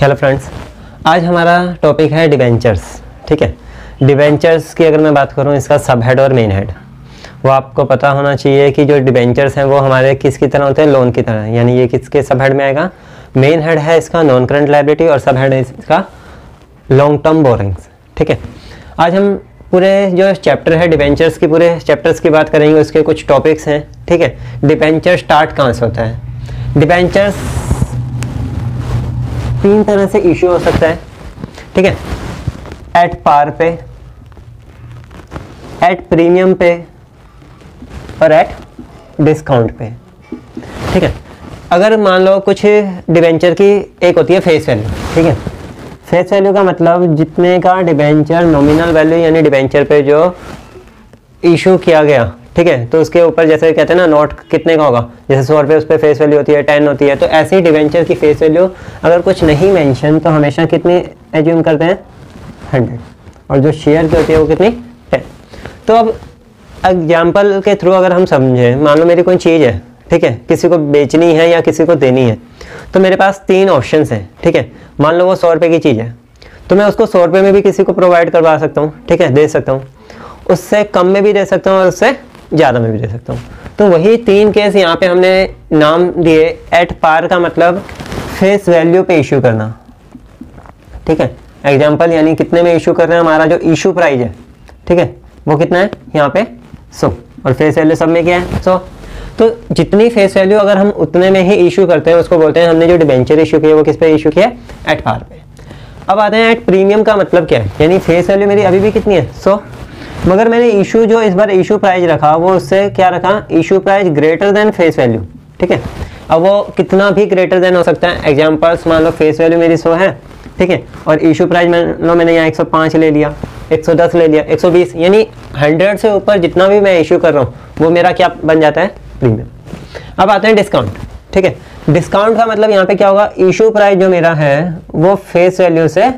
Hello friends आज हमारा topic है डिवेंचर्स ठीक है? डिवेंचर्स की अगर मैं बात करूँ, इसका सब हेड और मेन हेड वो आपको पता होना चाहिए कि जो डिवेंचर्स हैं, वो हमारे किसकी तरह होते हैं? लोन की तरह, यानी ये किसके सब हेड में आएगा? मेन हेड है इसका नॉन करंट लाइबिलिटी और सब हेड है इसका लॉन्ग टर्म बोरिंग्स ठीक है? आज हम पूरे जो चैप्टर है डिवेंचर्स की, पूरे चैप्टर्स की बात करेंगे, उसके कुछ टॉपिक्स हैं, ठीक है? डिवेंचर स्टार्ट कहाँ से होता है? डिबेंचर्स तीन तरह से इश्यू हो सकता है। ठीक है? एट पार पे एट प्रीमियम पे और एट डिस्काउंट पे। ठीक है? अगर मान लो कुछ डिबेंचर की एक होती है फेस वैल्यू ठीक है? फेस वैल्यू का मतलब जितने का डिबेंचर नॉमिनल वैल्यू यानी डिबेंचर पे जो इशू किया गया ठीक है? तो उसके ऊपर जैसे कहते हैं ना, नोट कितने का होगा? जैसे सौ रुपये उस पर फेस वैल्यू होती है टेन होती है तो ऐसे ही डिवेंचर की फेस वैल्यू अगर कुछ नहीं मेंशन तो हमेशा कितनी एज्यूम करते हैं? हंड्रेड और जो शेयर की होती है वो कितनी? टेन तो अब एग्ज़ाम्पल के थ्रू अगर हम समझें, मान लो मेरी कोई चीज़ है, ठीक है? किसी को बेचनी है या किसी को देनी है तो मेरे पास तीन ऑप्शन हैं, ठीक है? मान लो वो सौ रुपये की चीज़ है तो मैं उसको सौ रुपये में भी किसी को प्रोवाइड करवा सकता हूँ, ठीक है? दे सकता हूँ। उससे कम में भी दे सकता हूँ और उससे ज़्यादा में भी दे सकता हूँ। तो वही तीन केस यहाँ पे हमने नाम दिए। एट पार का मतलब फेस वैल्यू पे इशू करना। ठीक है? एग्ज़ाम्पल यानी कितने में इशू कर रहे हैं? हमारा जो इशू प्राइस है। ठीक है? वो कितना है? यहाँ पे सो। और फेस वैल्यू सब में क्या है? सो। तो जितनी फेस वैल्यू अगर हम उतने में ही इशू करते हैं उसको बोलते हैं हमने जो डिबेंचर इशू किया वो किस पे इशू किया? एट पार पे। अब आते हैं एट प्रीमियम का मतलब क्या है? यानी फेस वैल्यू मेरी अभी भी कितनी है? सो। so, मगर मैंने इशू जो इस बार इशू प्राइस रखा, वो उससे क्या रखा? Issue price greater than face value ठीक है? अब वो कितना भी ग्रेटर देन हो सकता है। एग्जाम्पल्स मान लो फेस वैल्यू मेरी सौ है, ठीक है? और इशू प्राइस मान लो मैंने यहाँ 105 ले लिया 110 ले लिया 120 यानी 100 से ऊपर जितना भी मैं इशू कर रहा हूँ, वो मेरा क्या बन जाता है? प्रीमियम अब आते हैं डिस्काउंट ठीक है? डिस्काउंट का मतलब यहाँ पे क्या होगा? इशू प्राइस जो मेरा है, वो फेस वैल्यू से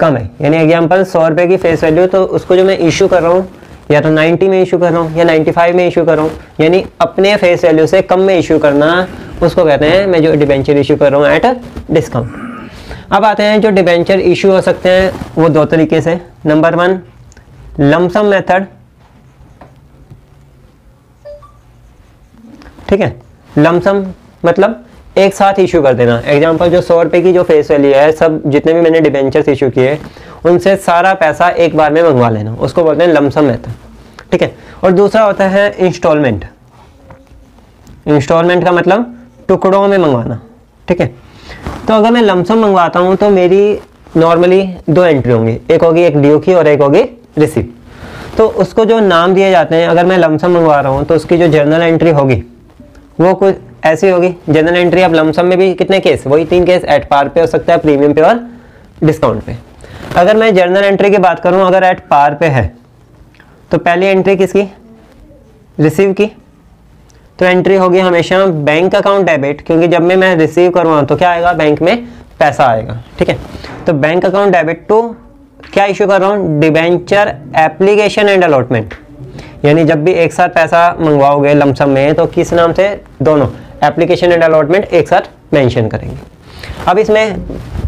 कम है। यानी एग्ज़ाम्पल सौ रुपये की फेस वैल्यू तो उसको जो मैं इशू कर रहा हूँ, या तो 90 में इशू कर रहा हूँ, या 95 में इशू कर रहा हूँ, यानी अपने फेस वैल्यू से कम में इशू करना, उसको कहते हैं, मैं जो डिबेंचर इशू कर रहा हूँ एट डिस्काउंट अब आते हैं जो डिबेंचर इशू हो सकते हैं, वो दो तरीके से। नंबर वन लमसम मेथड ठीक है? लमसम मतलब एक साथ इशू कर देना। एग्ज़ाम्पल जो सौ रुपये की जो फेस वैल्यू है, सब जितने भी मैंने डिबेंचर्स इशू किए, उनसे सारा पैसा एक बार में मंगवा लेना। उसको बोलते हैं लमसम मेथड ठीक है? और दूसरा होता है इंस्टॉलमेंट इंस्टॉलमेंट का मतलब टुकड़ों में मंगवाना। ठीक है? तो अगर मैं लमसम मंगवाता हूँ तो मेरी नॉर्मली दो एंट्री होंगी। एक होगी एक ड्यू की और एक होगी रिसीव तो उसको जो नाम दिए जाते हैं, अगर मैं लमसम मंगवा रहा हूँ तो उसकी जो जर्नल एंट्री होगी, वो कुछ ऐसी होगी। जनरल एंट्री अब लमसम में भी कितने केस वही तीन केस एट पार पे हो सकता है प्रीमियम पे और डिस्काउंट पे। अगर मैं जर्नल एंट्री की बात करूँ, अगर एट पार पे है तो पहली एंट्री किसकी? रिसीव की। तो एंट्री होगी हमेशा बैंक अकाउंट डेबिट क्योंकि जब मैं मैं रिसीव करवाऊँ तो क्या आएगा? बैंक में पैसा आएगा, ठीक है? तो बैंक अकाउंट डेबिट टू क्या इशू कर रहा हूँ? डिबेंचर एप्लीकेशन एंड अलॉटमेंट यानी जब भी एक साथ पैसा मंगवाओगे लमसम में तो किस नाम से? दोनों। एप्लीकेशन एंड अलॉटमेंट एक साथ मेंशन करेंगे। अब इसमें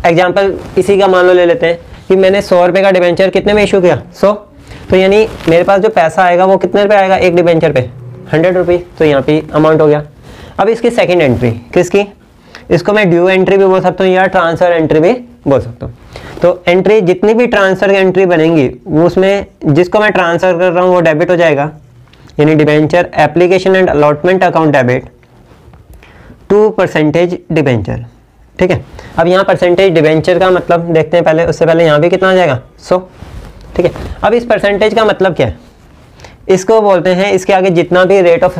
एग्जांपल इसी का मान लो ले लेते हैं कि मैंने सौ रुपये का डिबेंचर कितने में इशू किया? सौ। तो यानी मेरे पास जो पैसा आएगा वो कितने रुपये आएगा? एक डिबेंचर पे। हंड्रेड रुपीज़ तो यहाँ पे अमाउंट हो गया। अब इसकी सेकेंड एंट्री किसकी? इसको मैं ड्यू एंट्री भी बोल सकता हूँ या ट्रांसफ़र एंट्री भी बोल सकता हूँ। तो एंट्री जितनी भी ट्रांसफ़र की एंट्री बनेंगी, वो उसमें जिसको मैं ट्रांसफ़र कर रहा हूँ वो डेबिट हो जाएगा। यानी debenture application and allotment account debit to percentage debenture ठीक है? अब यहाँ परसेंटेज डिबेंचर का मतलब देखते हैं पहले, उससे पहले यहाँ भी कितना आ जाएगा? सो ठीक है? अब इस परसेंटेज का मतलब क्या है? इसको बोलते हैं, इसके आगे जितना भी रेट ऑफ़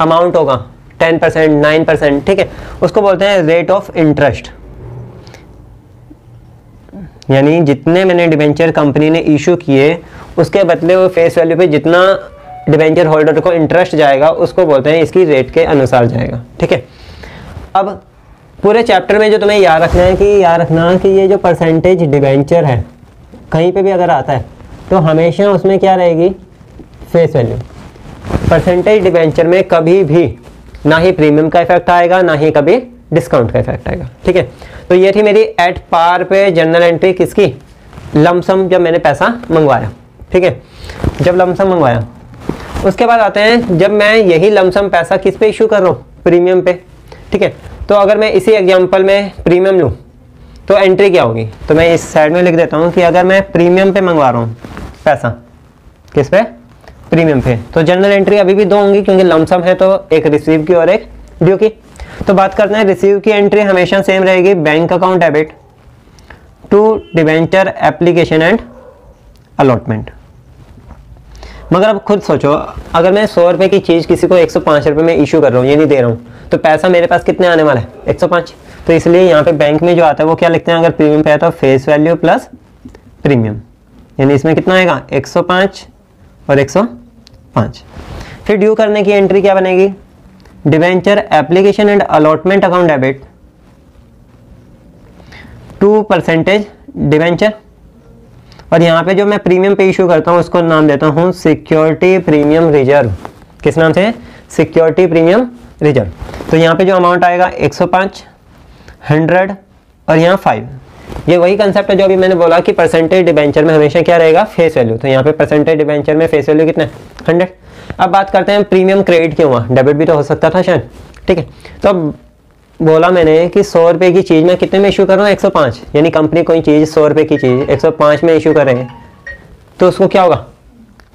अमाउंट होगा टेन परसेंट नाइन परसेंट ठीक है? उसको बोलते हैं रेट ऑफ़ इंटरेस्ट यानी जितने मैंने डिबेंचर कंपनी ने इशू किए, उसके बदले वो फेस वैल्यू पे जितना डिबेंचर होल्डर को इंटरेस्ट जाएगा, उसको बोलते हैं इसकी रेट के अनुसार जाएगा, ठीक है? अब पूरे चैप्टर में जो तुम्हें याद रखना है कि, याद रखना कि ये जो परसेंटेज डिबेंचर है, कहीं पे भी अगर आता है तो हमेशा उसमें क्या रहेगी? फेस वैल्यू परसेंटेज डिबेंचर में कभी भी ना ही प्रीमियम का इफ़ेक्ट आएगा, ना ही कभी डिस्काउंट का इफ़ेक्ट आएगा, ठीक है? तो ये थी मेरी एट पार पे जनरल एंट्री किसकी? लमसम जब मैंने पैसा मंगवाया, ठीक है? जब लमसम मंगवाया उसके बाद आते हैं, जब मैं यही लमसम पैसा किस पे इशू कर रहा हूँ? प्रीमियम पे। ठीक है? तो अगर मैं इसी एग्ज़ाम्पल में प्रीमियम लूँ तो एंट्री क्या होगी? तो मैं इस साइड में लिख देता हूँ कि अगर मैं प्रीमियम पे मंगवा रहा हूँ पैसा, किस पे? प्रीमियम पे। तो जनरल एंट्री अभी भी दो होंगी, क्योंकि लमसम है तो एक रिसीव की और एक ड्यू की। तो बात करते हैं रिसीव की एंट्री हमेशा सेम रहेगी bank account debit to debenture application and allotment मगर अब खुद सोचो, अगर मैं सौ रुपये की चीज़ किसी को एक सौ पाँच रुपये में इशू कर रहा हूँ, ये नहीं दे रहा हूँ तो पैसा मेरे पास कितने आने वाला है? एक सौ पाँच। तो इसलिए यहाँ पे बैंक में जो आता है, वो क्या लिखते हैं? अगर प्रीमियम पे है तो फेस वैल्यू प्लस प्रीमियम यानी इसमें कितना आएगा? एक सौ पाँच और एक सौ पाँच। फिर ड्यू करने की एंट्री क्या बनेगी? Debenture application and allotment account debit to percentage debenture और यहाँ पे जो मैं प्रीमियम पे इशू करता हूँ, उसको नाम देता हूँ सिक्योरिटी प्रीमियम रिज़र्व किस नाम से? सिक्योरिटी प्रीमियम रिज़र्व तो यहाँ पे जो अमाउंट आएगा 105 100 और यहाँ 5 ये वही कंसेप्ट है जो अभी मैंने बोला कि परसेंटेज डिबेंचर में हमेशा क्या रहेगा? फेस वैल्यू तो यहाँ पे परसेंटेज डिबेंचर में फेस वैल्यू कितना है? हंड्रेड अब बात करते हैं प्रीमियम क्रेडिट क्यों हुआ। डेबिट भी तो हो सकता था शायद। ठीक है। तो अब बोला मैंने कि सौ रुपये की चीज़ मैं कितने में इशू कर रहा हूँ? एक सौ पाँच। यानी कंपनी कोई चीज़ सौ रुपये की चीज़, एक सौ पाँच में इशू कर तो उसको क्या होगा?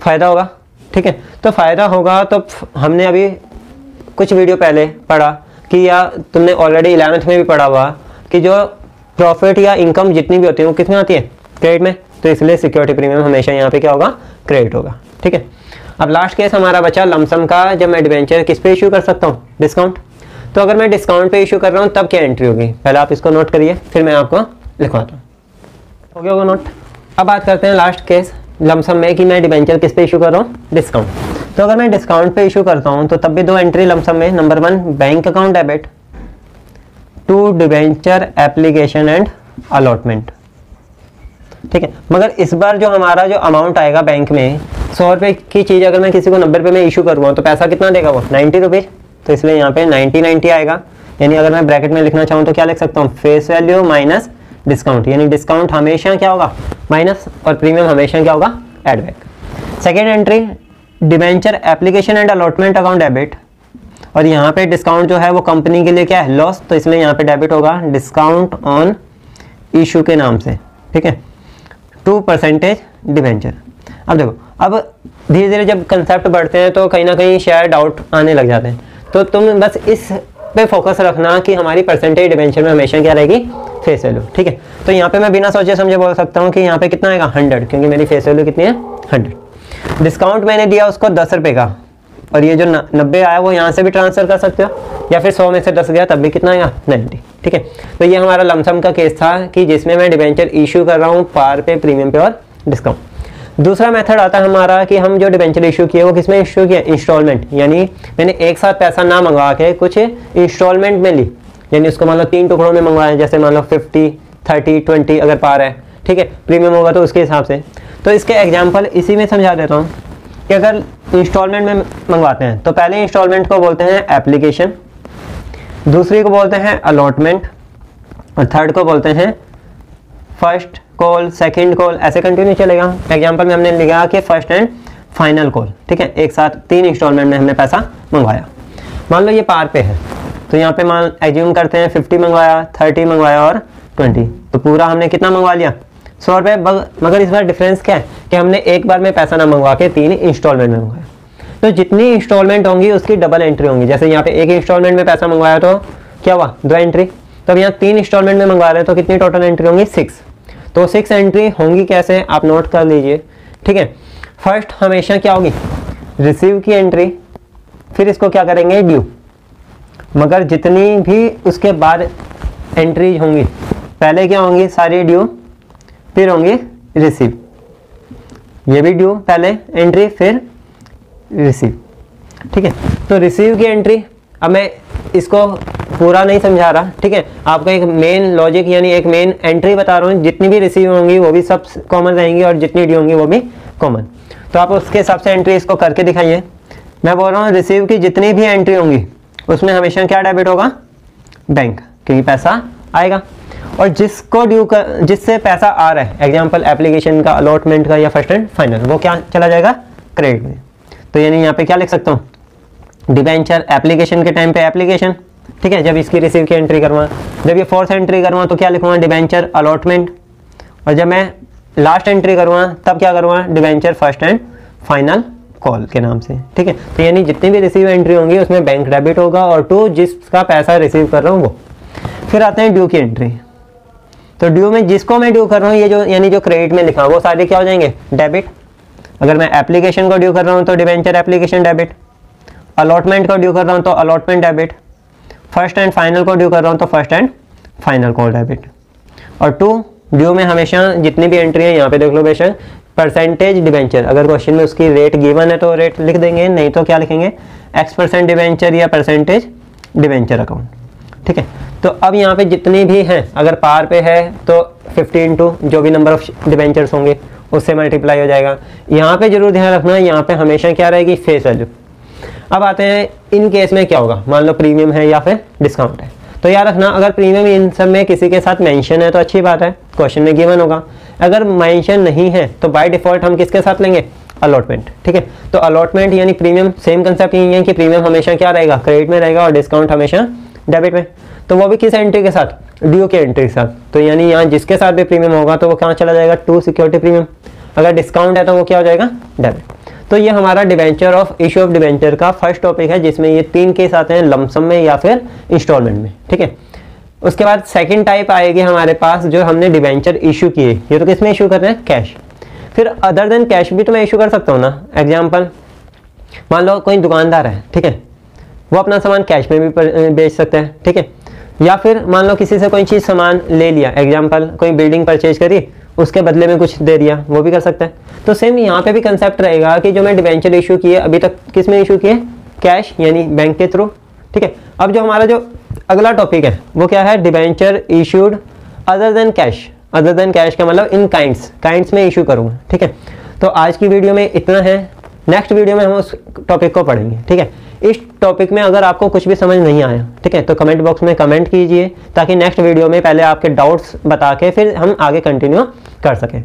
फ़ायदा होगा? ठीक है? तो फ़ायदा होगा तो हमने अभी कुछ वीडियो पहले पढ़ा कि या तुमने ऑलरेडी इलेवंथ में भी पढ़ा हुआ कि जो प्रॉफिट या इनकम जितनी भी होती है वो कितनी आती है? क्रेडिट में। तो इसलिए सिक्योरिटी प्रीमियम हमेशा यहाँ पे क्या होगा? क्रेडिट होगा। ठीक है? अब लास्ट केस हमारा बचा लमसम का जब मैं एडवेंचर किस पे इशू कर सकता हूँ? डिस्काउंट तो अगर मैं डिस्काउंट पे इशू कर रहा हूँ, तब क्या एंट्री होगी? पहले आप इसको नोट करिए, फिर मैं आपको लिखवाता हूँ। हो गया होगा नोट अब बात करते हैं लास्ट केस लमसम में कि मैं डिवेंचर किस पे इशू कर रहा हूँ? डिस्काउंट तो अगर मैं डिस्काउंट पे इशू करता हूँ तो तब भी दो एंट्री लमसम में number one bank account debit to debenture application and allotment ठीक है? मगर इस बार जो हमारा जो अमाउंट आएगा बैंक में, सौ रुपये की चीज़ अगर मैं किसी को नब्बे रुपये में इशू करूँगा तो पैसा कितना देगा वो? Ninety rupees. तो इसलिए यहाँ पे नाइन्टी नाइन्टी आएगा। यानी अगर मैं ब्रैकेट में लिखना चाहूँ तो क्या लिख सकता हूँ? Face value minus discount. यानी डिस्काउंट हमेशा क्या होगा? माइनस और प्रीमियम हमेशा क्या होगा? Add back second entry debenture application and allotment account debit. और यहाँ पे डिस्काउंट जो है वो कंपनी के लिए क्या है? लॉस। तो इसलिए यहाँ पे डेबिट होगा डिस्काउंट ऑन इशू के नाम से। ठीक है? टू परसेंटेज डिवेंचर अब देखो, अब धीरे धीरे जब कंसेप्ट बढ़ते हैं तो कहीं ना कहीं शायद डाउट आने लग जाते हैं। तो तुम बस इस पे फोकस रखना कि हमारी परसेंटेज डिवेंचर में हमेशा क्या रहेगी? फेस वैल्यू ठीक है? तो यहाँ पे मैं बिना सोचे समझे बोल सकता हूँ कि यहाँ पे कितना आएगा? हंड्रेड क्योंकि मेरी फेस वैल्यू कितनी है? हंड्रेड डिस्काउंट मैंने दिया उसको दस रुपये का। और ये जो नब्बे आया, वो यहाँ से भी ट्रांसफ़र कर सकते हो। या फिर सौ में से दस गया, तब भी कितना आएगा? नाइन्टी ठीक है? तो ये हमारा लमसम का केस था कि जिसमें मैं डिवेंचर इशू कर रहा हूँ पार पे प्रीमियम पे और डिस्काउंट दूसरा मेथड आता है हमारा कि हम जो डिवेंचर इशू किए वो किसमें इशू किया? इंस्टॉलमेंट यानी मैंने एक साथ पैसा ना मंगवा के कुछ इंस्टॉलमेंट में ली। यानी उसको मान लो तीन टुकड़ों में मंगवाया जैसे मान लो फिफ्टी थर्टी ट्वेंटी अगर पार है। ठीक है? प्रीमियम होगा तो उसके हिसाब से। तो इसके एग्ज़ाम्पल इसी में समझा देता हूँ कि अगर इंस्टॉलमेंट में मंगवाते हैं तो पहले इंस्टॉलमेंट को बोलते हैं एप्लीकेशन दूसरी को बोलते हैं अलॉटमेंट और थर्ड को बोलते हैं फ़र्स्ट कॉल सेकंड कॉल ऐसे कंटिन्यू चलेगा। एग्जांपल में हमने लिखा कि फ़र्स्ट एंड फाइनल कॉल ठीक है? एक साथ तीन इंस्टॉलमेंट में हमने पैसा मंगवाया। मान लो ये पार पे है तो यहाँ पे मान एज्यूम करते हैं फिफ्टी मंगवाया थर्टी मंगवाया और ट्वेंटी तो पूरा हमने कितना मंगवा लिया? सौ रुपये मगर इस बार डिफरेंस क्या है? कि हमने एक बार में पैसा ना मंगवा के तीन इंस्टॉलमेंट में मंगवाया। तो जितनी इंस्टॉलमेंट होंगी, उसकी डबल एंट्री होंगी। जैसे यहाँ पे एक इंस्टॉलमेंट में पैसा मंगवाया तो क्या हुआ? दो एंट्री तो अब यहाँ तीन इंस्टॉलमेंट में मंगवा रहे हैं तो कितनी टोटल एंट्री होंगी? सिक्स तो सिक्स एंट्री होंगी कैसे? आप नोट कर लीजिए। ठीक है? फ़र्स्ट हमेशा क्या होगी? रिसीव की एंट्री फिर इसको क्या करेंगे? ड्यू मगर जितनी भी उसके बाद एंट्री होंगी, पहले क्या होंगी? सारी ड्यू फिर होंगी रिसीव ये भी ड्यू पहले एंट्री फिर रिसीव ठीक है? तो रिसीव की एंट्री अब मैं इसको पूरा नहीं समझा रहा, ठीक है? आपको एक मेन लॉजिक यानी एक मेन एंट्री बता रहा हूँ, जितनी भी रिसीव होंगी वो भी सब कॉमन रहेंगी और जितनी डी होंगी वो भी कॉमन तो आप उसके हिसाब से एंट्री इसको करके दिखाइए। मैं बोल रहा हूँ रिसीव की जितनी भी एंट्री होंगी, उसमें हमेशा क्या डेबिट होगा? बैंक क्योंकि पैसा आएगा। और जिसको ड्यू कर, जिससे पैसा आ रहा है एग्ज़ाम्पल एप्लीकेशन का अलॉटमेंट का या फ़र्स्ट एंड फाइनल वो क्या चला जाएगा? क्रेडिट में। तो यानी यहाँ पे क्या लिख सकता हूँ? डिबेंचर एप्लीकेशन के टाइम पे एप्लीकेशन, ठीक है? जब इसकी रिसीव की एंट्री करवा, जब ये फोर्थ एंट्री करवा तो क्या लिखूँगा डिबेंचर अलॉटमेंट और जब मैं लास्ट एंट्री करवा, तब क्या करवा? Debenture first and final call के नाम से, ठीक है? तो यानी जितनी भी रिसीव एंट्री होंगी, उसमें बैंक डेबिट होगा और टू जिसका पैसा रिसीव कर रहा हूँ वो। फिर आते हैं ड्यू की एंट्री तो ड्यू में जिसको मैं ड्यू कर रहा हूँ, ये जो, यानी जो क्रेडिट में लिखा, वो सारे क्या हो जाएँगे? डेबिट अगर मैं एप्लीकेशन को ड्यू कर रहा हूँ तो डिवेंचर एप्लीकेशन डेबिट अलॉटमेंट को ड्यू कर रहा हूँ तो allotment debit first and final को ड्यू कर रहा हूँ तो फ़र्स्ट एंड फाइनल को डेबिट और टू ड्यू में हमेशा जितनी भी एंट्री है, यहाँ पे देख लो बेशक परसेंटेज डिवेंचर अगर क्वेश्चन में उसकी रेट गिवन है तो रेट लिख देंगे, नहीं तो क्या लिखेंगे? एक्स परसेंट डिवेंचर या परसेंटेज डिवेंचर अकाउंट ठीक है? तो अब यहाँ पे जितनी भी हैं, अगर पार पे है तो 15 टू जो भी नंबर ऑफ़ डिवेंचर्स होंगे, उससे मल्टीप्लाई हो जाएगा. यहाँ पे ज़रूर ध्यान रखना, यहाँ पे हमेशा क्या रहेगी? फेस वैल्यू अब आते हैं, इन केस में क्या होगा? मान लो प्रीमियम है या फिर डिस्काउंट है। तो याद रखना, अगर प्रीमियम इन सब में किसी के साथ मेंशन है तो अच्छी बात है। क्वेश्चन में गिवन होगा। अगर मेंशन नहीं है तो बाय डिफ़ॉल्ट हम किसके साथ लेंगे? अलॉटमेंट ठीक है? तो अलॉटमेंट यानी प्रीमियम सेम कंसेप्ट यही है कि प्रीमियम हमेशा क्या रहेगा? क्रेडिट में रहेगा और डिस्काउंट हमेशा डेबिट में। तो वो भी किस एंट्री के साथ? ड्यू के एंट्री के साथ। तो यानी यहाँ जिसके साथ भी प्रीमियम होगा तो वो कहाँ चला जाएगा? टू सिक्योरिटी प्रीमियम अगर डिस्काउंट है तो वो क्या हो जाएगा? डेबिट तो ये हमारा debenture of issue of debenture का फ़र्स्ट टॉपिक है, जिसमें ये तीन केस आते हैं लमसम में या फिर इंस्टॉलमेंट में, ठीक है? उसके बाद सेकंड टाइप आएगी हमारे पास जो हमने डिवेंचर इशू किए। ये तो किसमें इशू कर रहे हैं? कैश फिर अदर देन कैश भी तो मैं इशू कर सकता हूँ ना? एग्ज़ाम्पल मान लो कोई दुकानदार है, ठीक है? वो अपना सामान कैश में भी बेच सकते हैं, ठीक है? या फिर मान लो किसी से कोई चीज़ सामान ले लिया एग्ज़ाम्पल कोई बिल्डिंग परचेज करी, उसके बदले में कुछ दे दिया, वो भी कर सकता है। तो सेम यहाँ पे भी कंसेप्ट रहेगा कि जो मैं डिवेंचर इशू किए, अभी तक किसमें इशू किए? कैश यानी बैंक के थ्रू ठीक है? अब जो हमारा जो अगला टॉपिक है, वो क्या है? Debenture issued other than cash other than cash का मतलब इन काइंड्स काइंड्स में इशू करूँगा ठीक है? तो आज की वीडियो में इतना है। नेक्स्ट वीडियो में हम उस टॉपिक को पढ़ेंगे, ठीक है? इस टॉपिक में अगर आपको कुछ भी समझ नहीं आया, ठीक है तो कमेंट बॉक्स में कमेंट कीजिए, ताकि नेक्स्ट वीडियो में पहले आपके डाउट्स बता के फिर हम आगे कंटिन्यू कर सकें।